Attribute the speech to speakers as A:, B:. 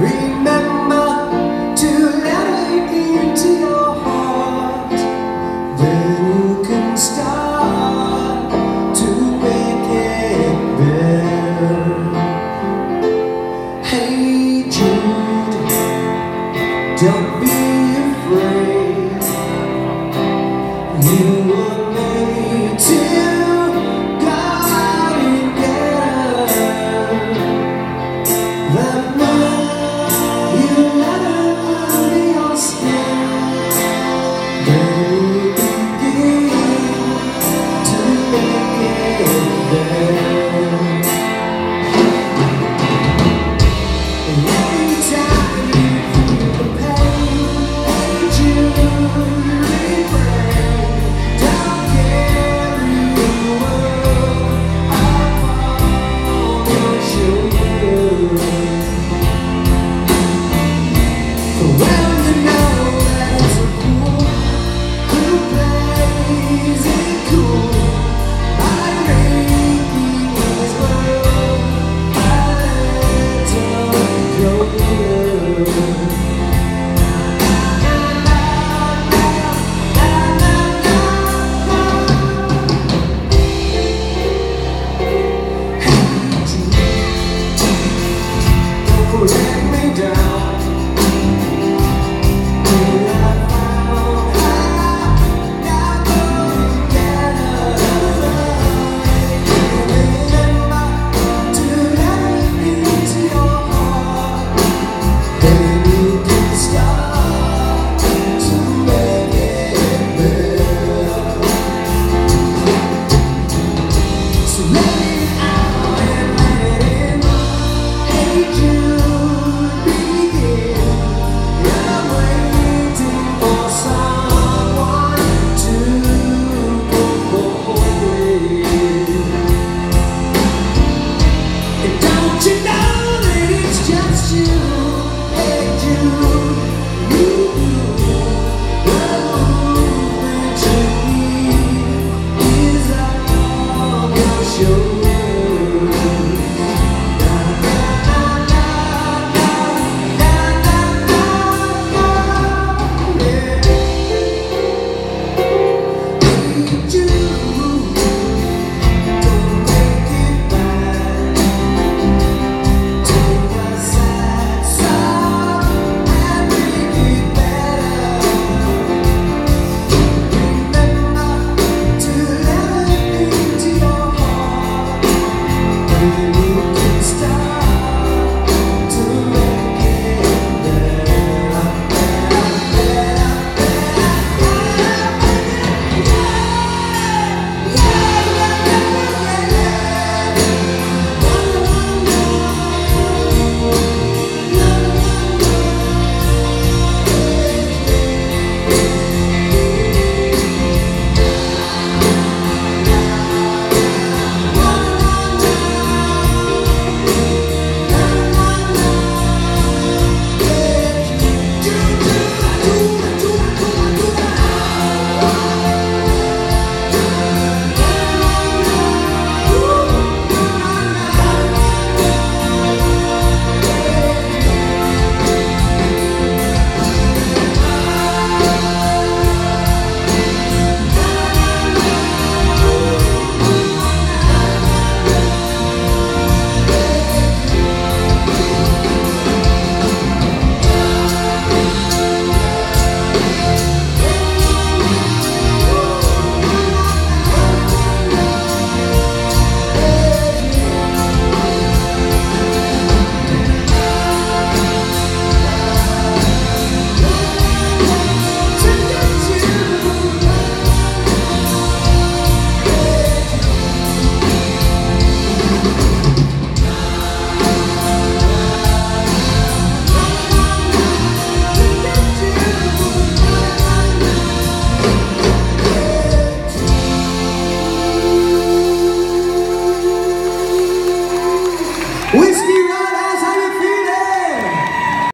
A: Remember to let it into your heart. Then you can start to make it better. Hey Jude, don't be afraid. You Whiskey